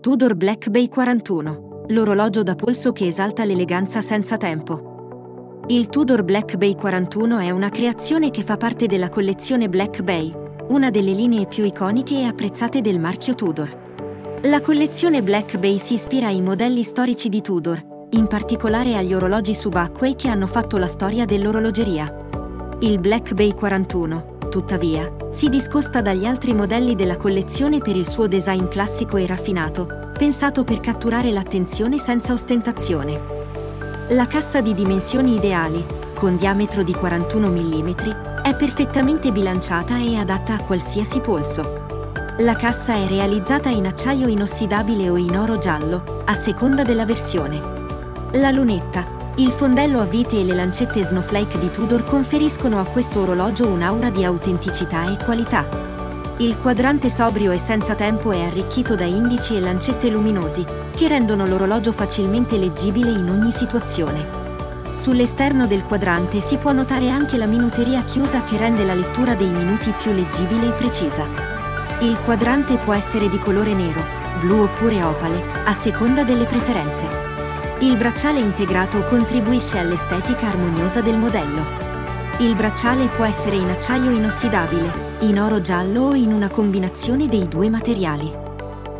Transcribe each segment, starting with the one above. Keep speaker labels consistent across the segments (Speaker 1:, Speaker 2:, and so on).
Speaker 1: Tudor Black Bay 41, l'orologio da polso che esalta l'eleganza senza tempo. Il Tudor Black Bay 41 è una creazione che fa parte della collezione Black Bay, una delle linee più iconiche e apprezzate del marchio Tudor. La collezione Black Bay si ispira ai modelli storici di Tudor, in particolare agli orologi subacquei che hanno fatto la storia dell'orologeria. Il Black Bay 41, tuttavia, si discosta dagli altri modelli della collezione per il suo design classico e raffinato, pensato per catturare l'attenzione senza ostentazione. La cassa di dimensioni ideali, con diametro di 41 mm, è perfettamente bilanciata e adatta a qualsiasi polso. La cassa è realizzata in acciaio inossidabile o in oro giallo, a seconda della versione. La lunetta, il fondello a vite e le lancette Snowflake di Tudor conferiscono a questo orologio un'aura di autenticità e qualità. Il quadrante sobrio e senza tempo è arricchito da indici e lancette luminosi, che rendono l'orologio facilmente leggibile in ogni situazione. Sull'esterno del quadrante si può notare anche la minuteria chiusa che rende la lettura dei minuti più leggibile e precisa. Il quadrante può essere di colore nero, blu oppure opale, a seconda delle preferenze. Il bracciale integrato contribuisce all'estetica armoniosa del modello. Il bracciale può essere in acciaio inossidabile, in oro giallo o in una combinazione dei due materiali.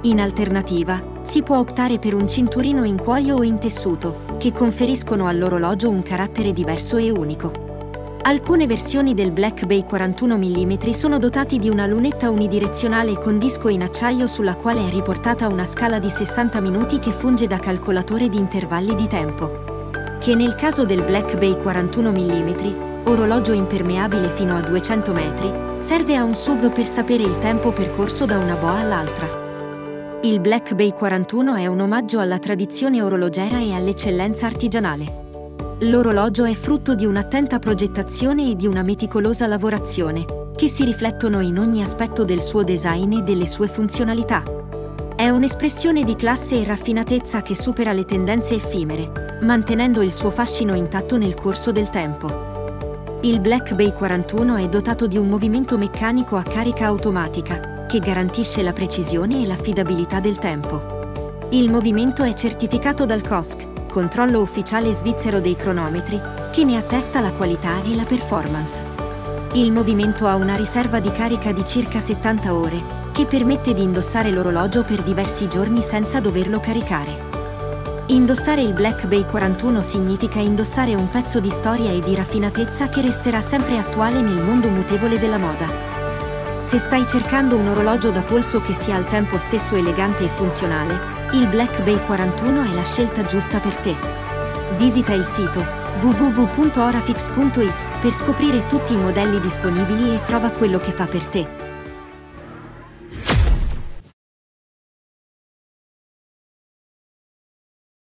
Speaker 1: In alternativa, si può optare per un cinturino in cuoio o in tessuto, che conferiscono all'orologio un carattere diverso e unico. Alcune versioni del Black Bay 41 mm sono dotati di una lunetta unidirezionale con disco in acciaio sulla quale è riportata una scala di 60 minuti che funge da calcolatore di intervalli di tempo. Che nel caso del Black Bay 41 mm, orologio impermeabile fino a 200 metri, serve a un sub per sapere il tempo percorso da una boa all'altra. Il Black Bay 41 è un omaggio alla tradizione orologera e all'eccellenza artigianale. L'orologio è frutto di un'attenta progettazione e di una meticolosa lavorazione, che si riflettono in ogni aspetto del suo design e delle sue funzionalità. È un'espressione di classe e raffinatezza che supera le tendenze effimere, mantenendo il suo fascino intatto nel corso del tempo. Il Black Bay 41 è dotato di un movimento meccanico a carica automatica, che garantisce la precisione e l'affidabilità del tempo. Il movimento è certificato dal COSC, controllo ufficiale svizzero dei cronometri, che ne attesta la qualità e la performance. Il movimento ha una riserva di carica di circa 70 ore, che permette di indossare l'orologio per diversi giorni senza doverlo caricare. Indossare il Black Bay 41 significa indossare un pezzo di storia e di raffinatezza che resterà sempre attuale nel mondo mutevole della moda. Se stai cercando un orologio da polso che sia al tempo stesso elegante e funzionale, il Black Bay 41 è la scelta giusta per te. Visita il sito www.orafix.it per scoprire tutti i modelli disponibili e trova quello che fa per te.